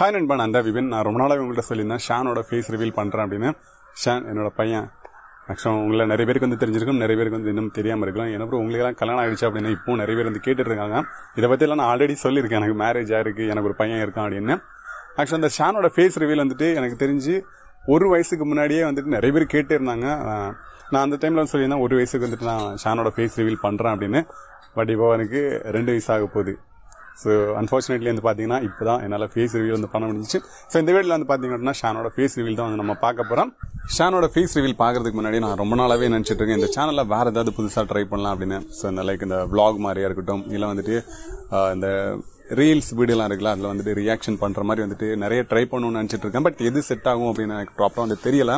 Hi நண்பா. நான் தான் விபின். நான் ரொம்ப நாளாக உங்கள்கிட்ட சொல்லியிருந்தேன் ஷானோட ஃபேஸ் ரிவீல் பண்ணுறேன் அப்படின்னு. ஷான் என்னோட பையன். மேக்ஸிமம் உங்களை நிறைய பேருக்கு வந்து தெரிஞ்சிருக்கும் நிறைய பேருக்கு வந்து இன்னும் தெரியாமல் இருக்கலாம். ஏன்னா அப்புறம் உங்களுக்கெல்லாம் கல்யாணம் ஆகிடுச்சு அப்படின்னு இப்போ நிறைய பேர் வந்து கேட்டுட்டு இருக்காங்க இதை பற்றியெல்லாம் நான் ஆல்ரெடி சொல்லியிருக்கேன். எனக்கு மேரேஜ் ஆயிருக்கு எனக்கு ஒரு பையன் இருக்கான் அப்படின்னு. ஆக்சுவலாக அந்த ஷானோட ஃபேஸ் ரிவீல் வந்துட்டு எனக்கு தெரிஞ்சு ஒரு வயசுக்கு முன்னாடியே வந்துட்டு நிறைய பேர் கேட்டிருந்தாங்க நான் அந்த டைமில் வந்து சொல்லியிருந்தேன் ஒரு வயசுக்கு வந்துட்டு நான் ஷானோட ஃபேஸ் ரிவீல் பண்ணுறேன் அப்படின்னு. பட் இப்போ எனக்கு ரெண்டு வயசு ஆக போகுது. ஸோ அன்ஃபார்ச்சுனேட்லி வந்து பார்த்தீங்கன்னா இப்போ தான் என்னால் ஃபேஸ் ரிவீல் வந்து பண்ண முடிஞ்சிச்சு. ஸோ இந்த வீடியோவில் வந்து பார்த்தீங்க அப்படின்னா ஷானோட ஃபேஸ் ரிவீல் தான் வந்து நம்ம பார்க்க போகிறோம் ஷானோட ஃபேஸ் ரிவீல் பார்க்கறதுக்கு முன்னாடி நான் ரொம்ப நாளாகவே நினச்சிட்டு இருக்கேன் இந்த சேனலில் வேறு ஏதாவது புதுசாக ட்ரை பண்ணலாம் அப்படின்னு. ஸோ இந்த லைக் இந்த விளாக் மாதிரியா இருக்கட்டும் இல்லை வந்துட்டு இந்த ரீல்ஸ் வீடியோலாம் இருக்குல்ல அதில் வந்துட்டு ரியாக்ஷன் பண்ணுற மாதிரி வந்துட்டு நிறைய ட்ரை பண்ணணும்னு நினச்சிட்டு இருக்கேன். பட் எது செட் ஆகும் அப்படின்னு எனக்கு ப்ராப்பராக வந்து தெரியலை.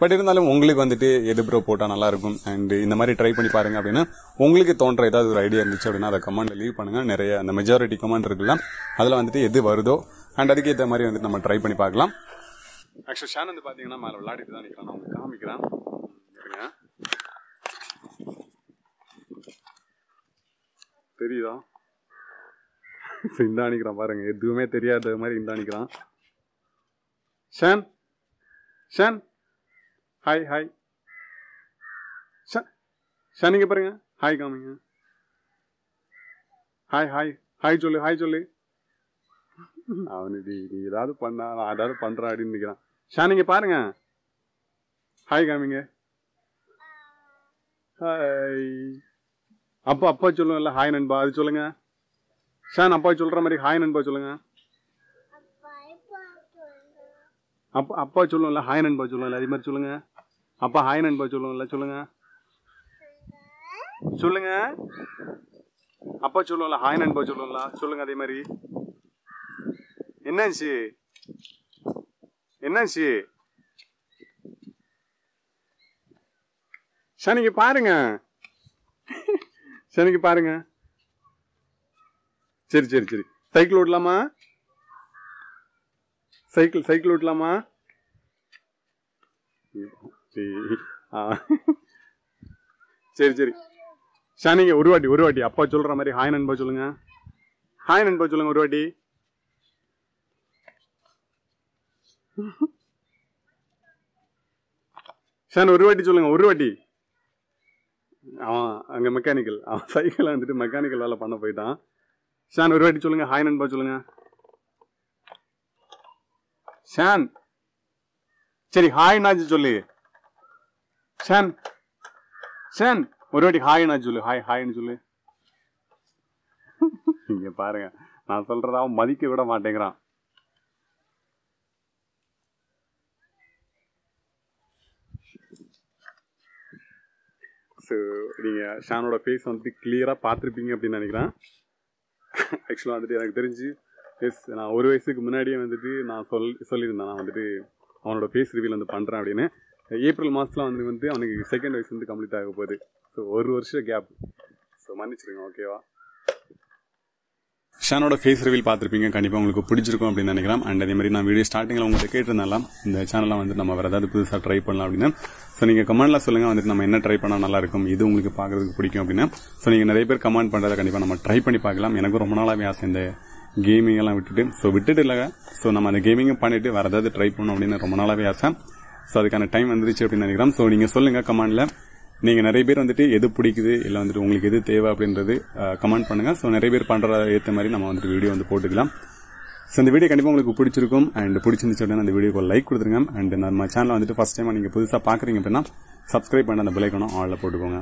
பட் இருந்தாலும் உங்களுக்கு வந்துட்டு எது ப்ரோ போட்டால் நல்லா இருக்கும் அண்ட் இந்த மாதிரி ட்ரை பண்ணி பாருங்க அப்படின்னா உங்களுக்கு தோன்ற ஏதாவது ஒரு ஐடியா இருந்துச்சு அப்படின்னா அதை கமெண்ட்ல லீவ் பண்ணுங்க. நிறைய அந்த மெஜாரிட்டி கமெண்ட் இருக்குல்ல அதில் வந்துட்டு எது வருதோ அண்ட் அதுக்கேற்ற மாதிரி வந்துட்டு நம்ம ட்ரை பண்ணி பார்க்கலாம். ஆக்சுவல் ஷேன் வந்து பார்த்தீங்கன்னா மேலே விளையாடிட்டு தான் நிற்கிறேன் நான் உங்களுக்கு காமிக்கிறேன். தெரியுதா? இந்தாணிக்கிறான் பாருங்க. எதுவுமே தெரியாத மாதிரி இந்தாணிக்கிறான் ஷேன் ஷேன் ஹாய் ஹாய் ச ஷான் பாருங்க. ஹாய் காமிங்க ஹாய் ஹாய் ஹாய் சொல்லு ஹாய் சொல்லு. அவனுக்கு நீ ஏதாவது பண்ணா நான் ஏதாவது அப்படின்னு நிக்கிறான் ஷான் பாருங்க. ஹாய் காமிங்க ஹாய் அப்பா அப்பா சொல்லுங்கல்ல ஹாய் நண்பா. அது சொல்லுங்க. ஷான் அப்பா சொல்கிற மாதிரி ஹாய் நண்பா சொல்லுங்கள் அப்பா அப்பா சொல்லுவோம்ல ஹாய் நண்பா சொல்லுவோம்ல அதே மாதிரி சொல்லுங்க. அப்பா ஹாய் நண்பா சொல்லுவோம்ல சொல்லுங்க. சொல்லுங்க. அப்பா சொல்லுவோம்ல ஹாய் நண்பா சொல்லுவோம்ல சொல்லுங்க அதே மாதிரி. என்னாச்சு? என்னாச்சு? சனிக்கு பாருங்க. சனிக்கு பாருங்க. சரி சரி சரி. சைக்கிள் ஓட்டலாமா? சைக்கிள் சைக்கிள் ஓட்டலாமா? சரி. சரி ஷானிங்க ஒரு வாட்டி ஒரு வாட்டி. அப்பா சொல்ற மாதிரி ஹாய் நண்பா சொல்லுங்க. ஹாய் நண்பா சொல்லுங்க ஒரு வாட்டி. ஷான் ஒரு வாட்டி சொல்லுங்க ஒரு வாட்டி. அவன் அங்கே மெக்கானிக்கல் அவன் சைக்கிள் வந்துட்டு மெக்கானிக்கல் வேலை பண்ண போயிட்டான். ஷான் ஒரு வாட்டி சொல்லுங்க ஹாய் நண்பா சொல்லுங்க. ஷான் சரி ஹாய்னாச்சு சொல்லு. ஷான் ஷான் ஒரு வாட்டி ஹாய்னாச்சு சொல்லு. ஹாய் ஹாய்னு சொல்லு. இங்க பாருங்க நான் சொல்றத அவன் மதிக்க விட மாட்டேங்கிறான். ஸோ நீங்கள் ஷானோட ஃபேஸ் வந்துட்டு கிளியராக பார்த்துருப்பீங்க அப்படின்னு நினைக்கிறேன். ஆக்சுவலாக வந்துட்டு எனக்கு தெரிஞ்சு எஸ் நான் ஒரு வயசுக்கு முன்னாடியே வந்துட்டு நான் சொல் சொல்லியிருந்தேன். நான் வந்துட்டு அவனோட ஃபேஸ் ரிவீல் வந்து பண்ணுறேன் அப்படின்னு. ஏப்ரல் மாதத்தில் வந்து வந்து அவனுக்கு செகண்ட் வயசு வந்து கம்ப்ளீட் ஆக போகுது. ஸோ ஒரு வருஷம் கேப் ஸோ மன்னிச்சிருங்க ஓகேவா ஷானோட ஃபேஸ் ரிவீல் பார்த்துருப்பீங்க. கண்டிப்பாக உங்களுக்கு பிடிச்சிருக்கும் அப்படின்னு நினைக்கிறேன். அண்ட் அதே மாதிரி நான் வீடியோ ஸ்டார்டிங்கில் உங்கள்கிட்ட கேட்டிருந்தாலாம் இந்த சேனலில் வந்து நம்ம வேறு ஏதாவது புதுசாக ட்ரை பண்ணலாம் அப்படின்னு. ஸோ நீங்கள் கமெண்ட்டில் சொல்லுங்கள் வந்துட்டு நம்ம என்ன ட்ரை பண்ணால் நல்லாயிருக்கும் இது உங்களுக்கு பார்க்கறதுக்கு பிடிக்கும் அப்படின்னு. ஸோ நீங்கள் நிறைய பேர் கமெண்ட் பண்ணுறதை கண்டிப்பாக நம்ம ட்ரை பண்ணி பார்க்கலாம். எனக்கும் ரொம்ப நாளாகவே ஆசை இந்த கேமிங் எல்லாம் விட்டுட்டு. ஸோ விட்டுட்டு இல்லை ஸோ நம்ம அந்த கேமிங்கும் பண்ணிட்டு வேறு ஏதாவது ட்ரை பண்ணணும் அப்படின்னு ரொம்ப நாளாகவே ஆசை. ஸோ அதுக்கான டைம் வந்துருச்சு அப்படின்னு நினைக்கிறேன் ஸோ நீங்கள் சொல்லுங்கள் கமாண்டில் நீங்கள் நிறைய பேர் வந்துட்டு எது பிடிக்குது இல்லை வந்துட்டு உங்களுக்கு எது தேவை அப்படின்றது கமெண்ட் பண்ணுங்கள் ஸோ நிறைய பேர் பண்ணுற ஏற்ற மாதிரி நம்ம வந்துட்டு வீடியோ வந்து போட்டுக்கலாம். ஸோ இந்த வீடியோ கண்டிப்பாக உங்களுக்கு பிடிச்சிருக்கும். அண்ட் பிடிச்சிருந்துச்சு அப்படின்னா அந்த வீடியோக்கு லைக் கொடுத்துருங்க. அண்ட் நம்ம சேனலில் வந்துட்டு ஃபர்ஸ்ட் டைம் நீங்கள் புதுசாக பார்க்குறீங்க அப்படின்னா சப்ஸ்கிரைப் பண்ண அந்த பிள்ளைக்கணும் ஆளில் போட்டுக்கோங்க.